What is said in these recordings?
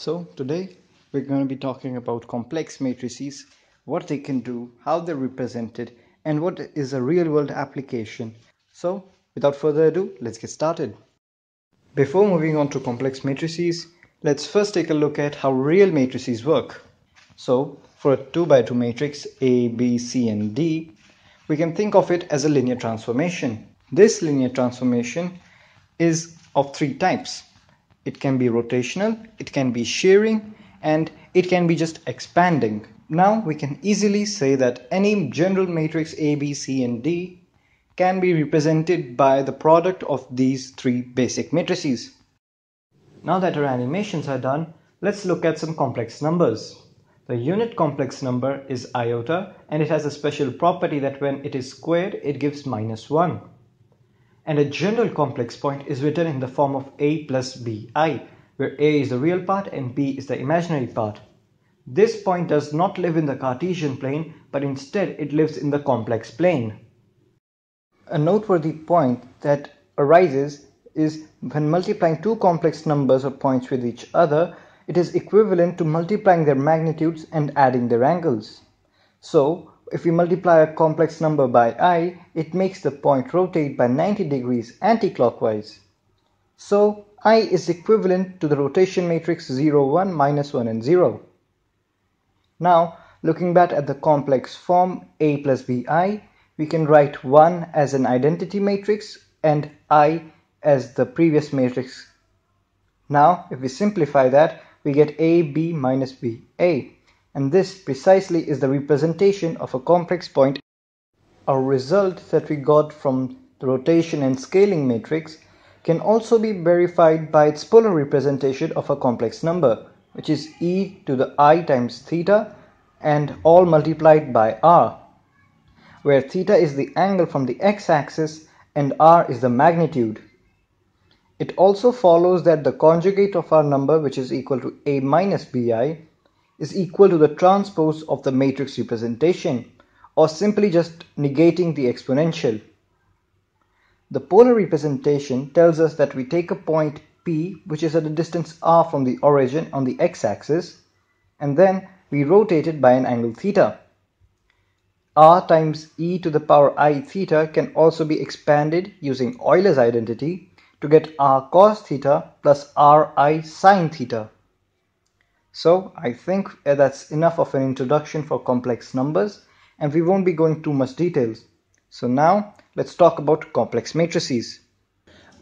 So today we're going to be talking about complex matrices, what they can do, how they're represented, and what is a real world application. So without further ado, let's get started. Before moving on to complex matrices, let's first take a look at how real matrices work. So for a 2 by 2 matrix A, B, C and D, we can think of it as a linear transformation. This linear transformation is of three types. It can be rotational, it can be shearing, and it can be just expanding. Now we can easily say that any general matrix A, B, C, and D can be represented by the product of these three basic matrices. Now that our animations are done, let's look at some complex numbers. The unit complex number is iota and it has a special property that when it is squared it gives minus 1 and a general complex point is written in the form of a plus bi, where a is the real part and b is the imaginary part. This point does not live in the Cartesian plane, but instead it lives in the complex plane. A noteworthy point that arises is when multiplying two complex numbers or points with each other, it is equivalent to multiplying their magnitudes and adding their angles. So, if we multiply a complex number by i, it makes the point rotate by 90 degrees anti-clockwise. So i is equivalent to the rotation matrix 0, 1, minus 1 and 0. Now looking back at the complex form a plus bi, we can write 1 as an identity matrix and i as the previous matrix. Now if we simplify that, we get a b minus b a and this precisely is the representation of a complex point. Our result that we got from the rotation and scaling matrix can also be verified by its polar representation of a complex number, which is e to the i times theta and all multiplied by r, where theta is the angle from the x-axis and r is the magnitude. It also follows that the conjugate of our number, which is equal to a minus bi, is equal to the transpose of the matrix representation or simply just negating the exponential. The polar representation tells us that we take a point P which is at a distance r from the origin on the x-axis and then we rotate it by an angle theta. r times e to the power i theta can also be expanded using Euler's identity to get r cos theta plus ri sine theta. So I think uh, that's enough of an introduction for complex numbers and we won't be going too much details. So now let's talk about complex matrices.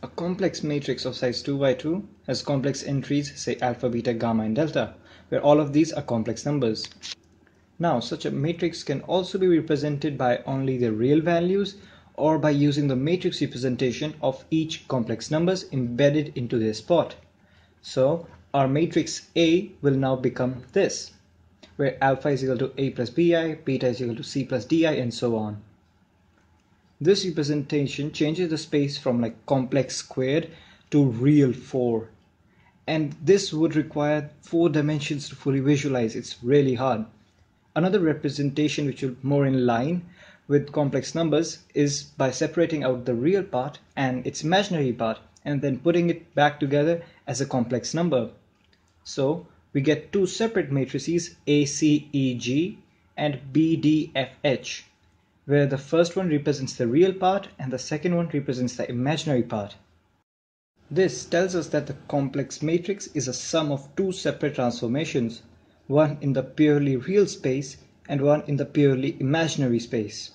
A complex matrix of size 2 by 2 has complex entries say alpha, beta, gamma and delta where all of these are complex numbers. Now such a matrix can also be represented by only the real values or by using the matrix representation of each complex numbers embedded into their spot. So our matrix A will now become this, where alpha is equal to A plus BI, beta is equal to C plus DI, and so on. This representation changes the space from like complex squared to real 4. And this would require 4 dimensions to fully visualize. It's really hard. Another representation which will more in line with complex numbers is by separating out the real part and its imaginary part and then putting it back together as a complex number. So we get two separate matrices ACEG and BDFH where the first one represents the real part and the second one represents the imaginary part. This tells us that the complex matrix is a sum of two separate transformations, one in the purely real space and one in the purely imaginary space.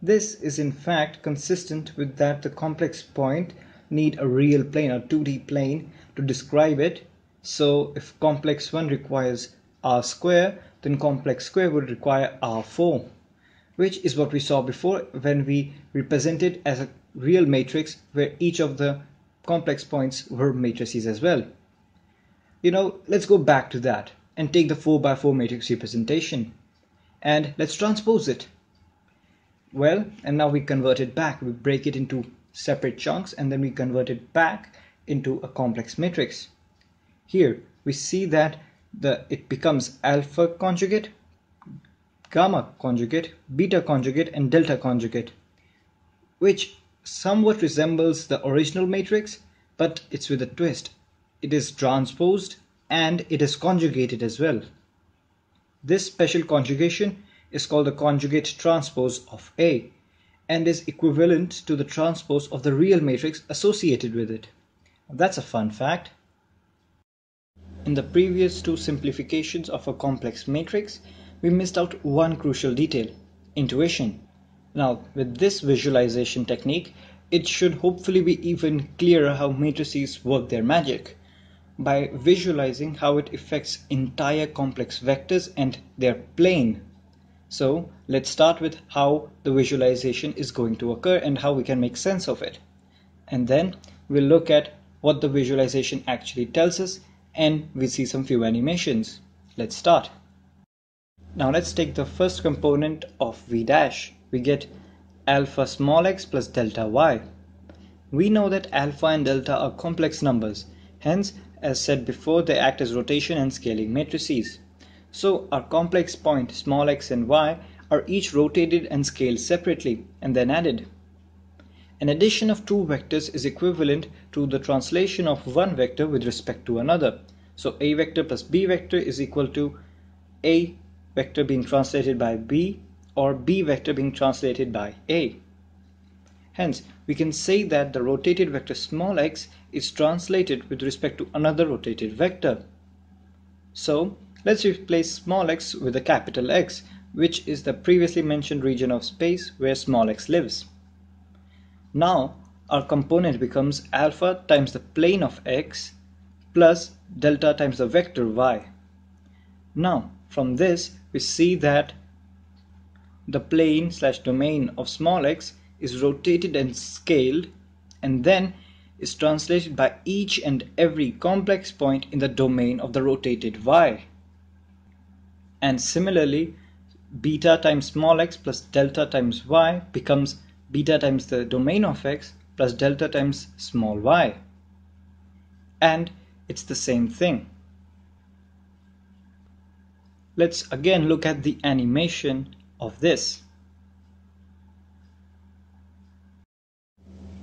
This is in fact consistent with that the complex point need a real plane or 2D plane to describe it so if complex 1 requires r square, then complex square would require r4, which is what we saw before when we represented as a real matrix where each of the complex points were matrices as well. You know, let's go back to that and take the 4 by 4 matrix representation and let's transpose it. Well, and now we convert it back. We break it into separate chunks and then we convert it back into a complex matrix. Here we see that the it becomes alpha conjugate, gamma conjugate, beta conjugate and delta conjugate which somewhat resembles the original matrix but it's with a twist. It is transposed and it is conjugated as well. This special conjugation is called the conjugate transpose of A and is equivalent to the transpose of the real matrix associated with it. That's a fun fact. In the previous two simplifications of a complex matrix, we missed out one crucial detail, intuition. Now, with this visualization technique, it should hopefully be even clearer how matrices work their magic by visualizing how it affects entire complex vectors and their plane. So let's start with how the visualization is going to occur and how we can make sense of it. And then we'll look at what the visualization actually tells us and we see some few animations. Let's start. Now let's take the first component of v dash. We get alpha small x plus delta y. We know that alpha and delta are complex numbers. Hence, as said before, they act as rotation and scaling matrices. So our complex point small x and y are each rotated and scaled separately and then added. An addition of two vectors is equivalent to the translation of one vector with respect to another. So a vector plus b vector is equal to a vector being translated by b or b vector being translated by a. Hence, we can say that the rotated vector small x is translated with respect to another rotated vector. So let's replace small x with a capital X, which is the previously mentioned region of space where small x lives. Now our component becomes alpha times the plane of x plus delta times the vector y. Now from this we see that the plane slash domain of small x is rotated and scaled and then is translated by each and every complex point in the domain of the rotated y. And similarly, beta times small x plus delta times y becomes beta times the domain of x plus delta times small y. And it's the same thing. Let's again look at the animation of this.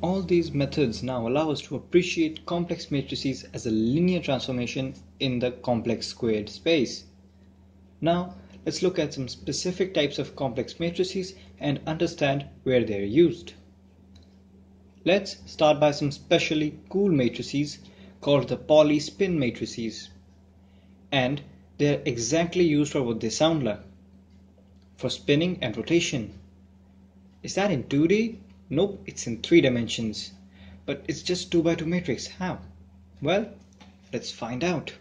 All these methods now allow us to appreciate complex matrices as a linear transformation in the complex squared space. Now let's look at some specific types of complex matrices and understand where they are used. Let's start by some specially cool matrices called the Pauli spin matrices. And they're exactly used for what they sound like, for spinning and rotation. Is that in 2D? Nope, it's in 3 dimensions. But it's just 2 by 2 matrix. How? Well, let's find out.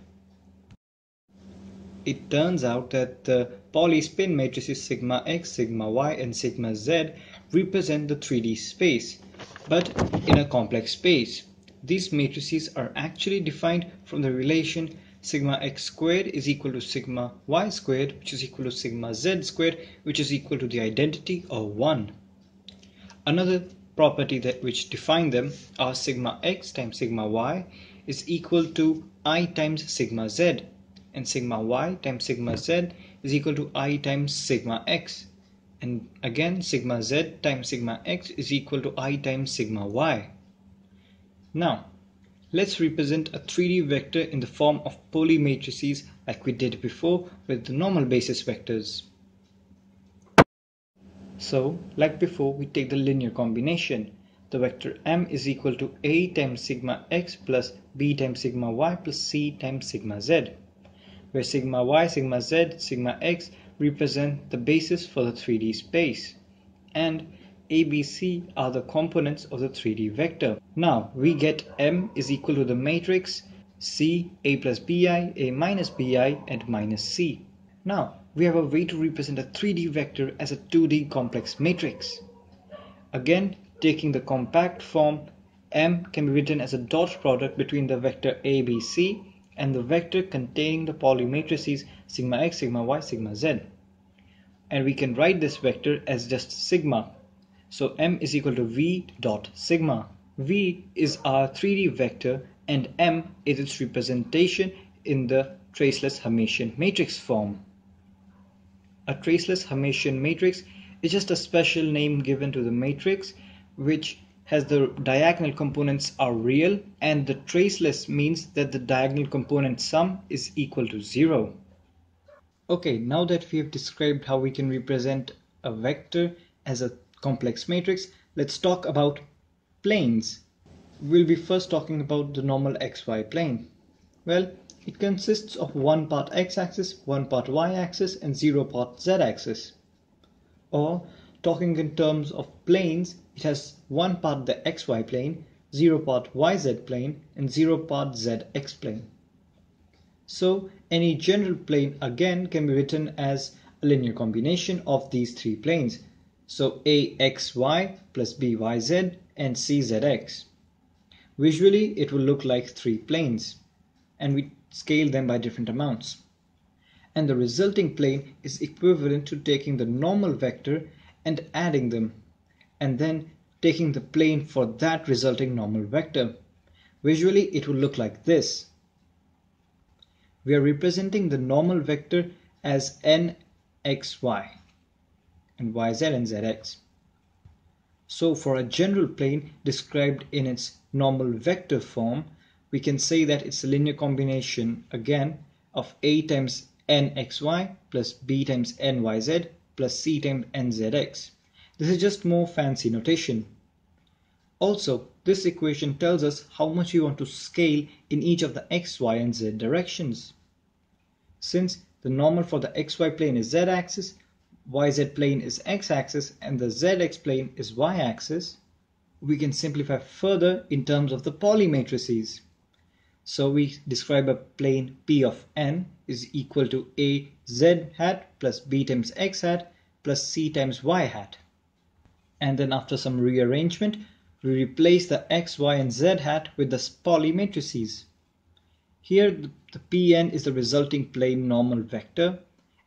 It turns out that the Pauli spin matrices sigma x, sigma y and sigma z represent the 3D space, but in a complex space. These matrices are actually defined from the relation sigma x squared is equal to sigma y squared which is equal to sigma z squared which is equal to the identity of 1. Another property that which define them are sigma x times sigma y is equal to i times sigma z and sigma y times sigma z is equal to i times sigma x and again sigma z times sigma x is equal to i times sigma y. Now let's represent a 3D vector in the form of Pauli matrices like we did before with the normal basis vectors. So, like before, we take the linear combination. The vector m is equal to a times sigma x plus b times sigma y plus c times sigma z, where sigma y, sigma z, sigma x represent the basis for the 3D space, and a, b, c are the components of the 3D vector. Now, we get m is equal to the matrix c, a plus bi, a minus bi, and minus c. Now, we have a way to represent a 3D vector as a 2D complex matrix. Again, taking the compact form, M can be written as a dot product between the vector ABC and the vector containing the Pauli matrices sigma x, sigma y, sigma z. And we can write this vector as just sigma. So M is equal to V dot sigma. V is our 3D vector and M is its representation in the traceless Hermitian matrix form. A traceless Hermitian matrix is just a special name given to the matrix which has the diagonal components are real and the traceless means that the diagonal component sum is equal to 0. Okay, now that we have described how we can represent a vector as a complex matrix, let's talk about planes. We'll be first talking about the normal xy plane. Well, it consists of one part x-axis, one part y-axis and zero part z-axis. Or talking in terms of planes, it has one part the xy plane, zero part yz plane and zero part zx plane. So any general plane again can be written as a linear combination of these three planes. So axy plus byz and czx. Visually it will look like three planes and we scale them by different amounts. And the resulting plane is equivalent to taking the normal vector and adding them and then taking the plane for that resulting normal vector. Visually, it will look like this. We are representing the normal vector as nxy and yz and zx. So for a general plane described in its normal vector form, we can say that it's a linear combination again of a times nxy plus b times nyz plus c times nzx. This is just more fancy notation. Also, this equation tells us how much we want to scale in each of the x, y and z directions. Since the normal for the xy plane is z-axis, yz plane is x-axis and the zx plane is y-axis, we can simplify further in terms of the Pauli matrices. So we describe a plane P of n is equal to a z hat plus b times x hat plus c times y hat and then after some rearrangement we replace the x, y and z hat with the Pauli matrices. Here the, Pn is the resulting plane normal vector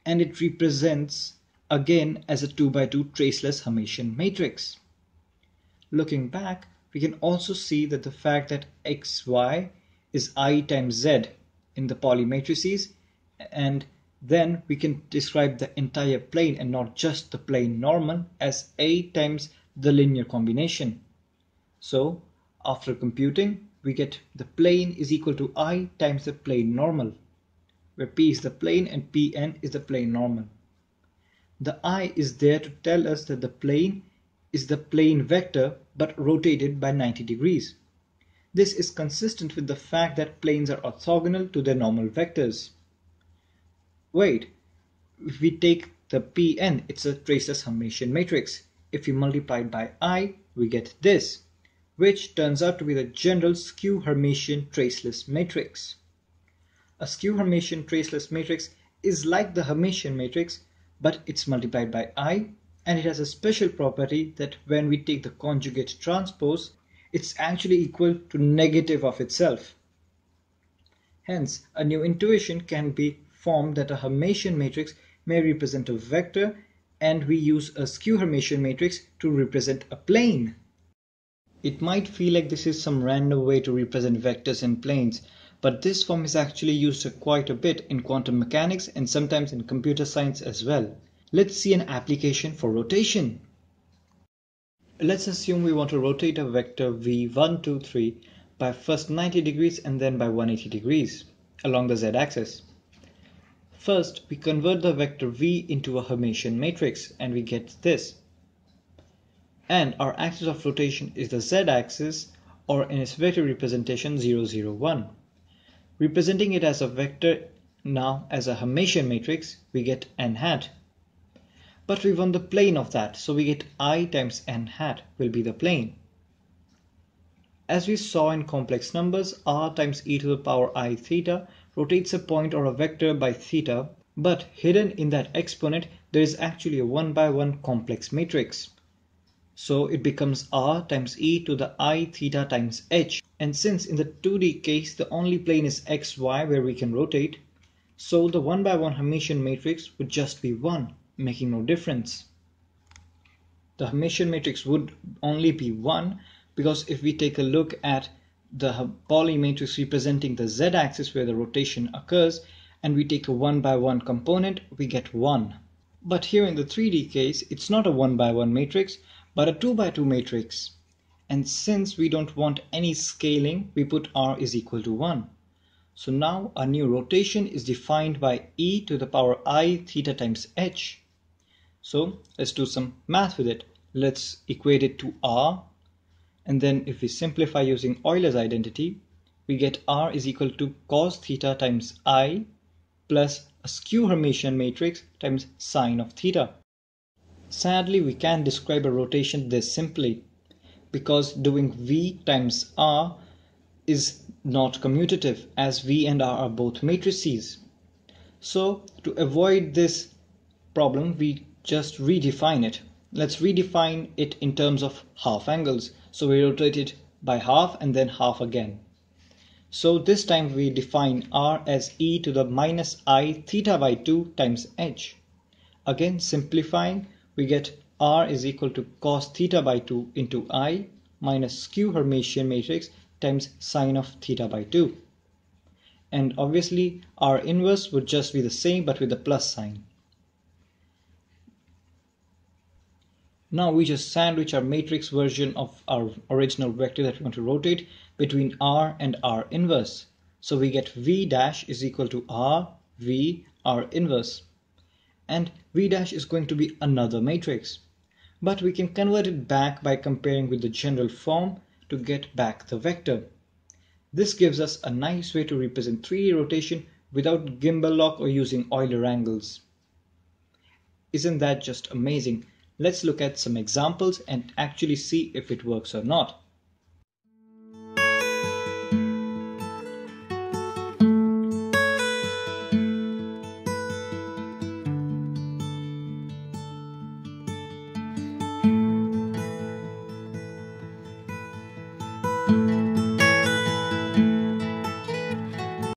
and it represents again as a 2 by 2 traceless Hermitian matrix. Looking back, we can also see that the fact that xy is i times z in the Pauli matrices and then we can describe the entire plane and not just the plane normal as A times the linear combination. So after computing, we get the plane is equal to I times the plane normal, where P is the plane and Pn is the plane normal. The I is there to tell us that the plane is the plane vector but rotated by 90 degrees. This is consistent with the fact that planes are orthogonal to their normal vectors. Wait, if we take the Pn, it's a traceless Hermitian matrix. If we multiply it by i, we get this, which turns out to be the general skew Hermitian traceless matrix. A skew Hermitian traceless matrix is like the Hermitian matrix, but it's multiplied by i, and it has a special property that when we take the conjugate transpose, it's actually equal to negative of itself. Hence, a new intuition can be form that a Hermitian matrix may represent a vector and we use a skew Hermitian matrix to represent a plane. It might feel like this is some random way to represent vectors and planes, but this form is actually used quite a bit in quantum mechanics and sometimes in computer science as well. Let's see an application for rotation. Let's assume we want to rotate a vector v1, 2, 3 by first 90 degrees and then by 180 degrees along the z-axis. First, we convert the vector v into a Hermitian matrix and we get this. And our axis of rotation is the z-axis or in its vector representation 0, 0, 1. Representing it as a vector now as a Hermitian matrix, we get n hat. But we want the plane of that, so we get i times n hat will be the plane. As we saw in complex numbers, r times e to the power i theta rotates a point or a vector by theta, but hidden in that exponent there is actually a one by one complex matrix. So it becomes r times e to the i theta times h. And since in the 2D case the only plane is xy where we can rotate, so the one by one Hermitian matrix would just be 1, making no difference. The Hermitian matrix would only be 1 because if we take a look at the Pauli matrix representing the z-axis where the rotation occurs and we take a 1 by 1 component, we get 1. But here in the 3D case, it's not a 1 by 1 matrix, but a 2 by 2 matrix. And since we don't want any scaling, we put r is equal to 1. So now our new rotation is defined by e to the power i theta times h. So let's do some math with it. Let's equate it to r. And then if we simplify using Euler's identity, we get r is equal to cos theta times i plus a skew Hermitian matrix times sine of theta. Sadly, we can't describe a rotation this simply because doing v times r is not commutative as v and r are both matrices. So to avoid this problem, we just redefine it. Let's redefine it in terms of half angles. So we rotate it by half and then half again. So this time we define r as e to the minus i theta by 2 times h. Again simplifying we get r is equal to cos theta by 2 into i minus skew Hermitian matrix times sine of theta by 2. And obviously r inverse would just be the same but with a plus sign. Now we just sandwich our matrix version of our original vector that we want to rotate between r and r inverse. So we get v dash is equal to r, v, r inverse. And v dash is going to be another matrix. But we can convert it back by comparing with the general form to get back the vector. This gives us a nice way to represent 3D rotation without gimbal lock or using Euler angles. Isn't that just amazing? Let's look at some examples and actually see if it works or not.